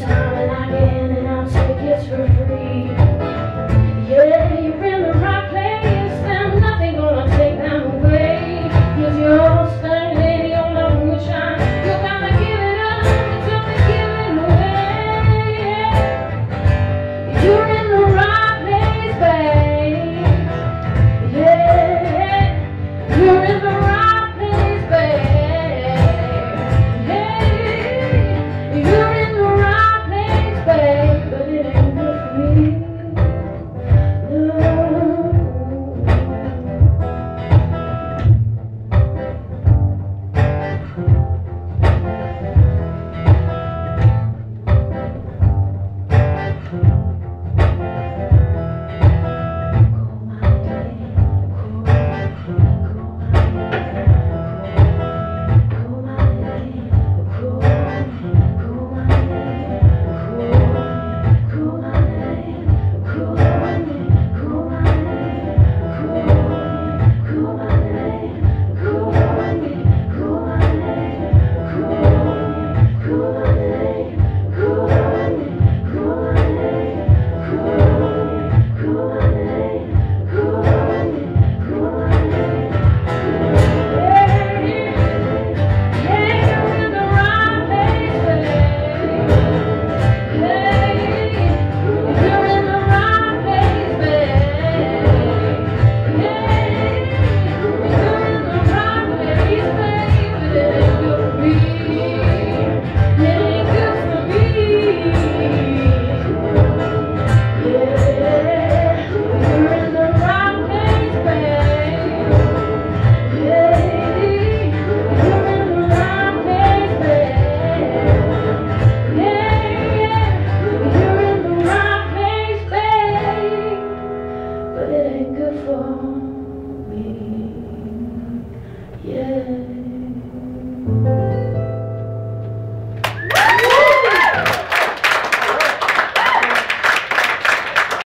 Yeah.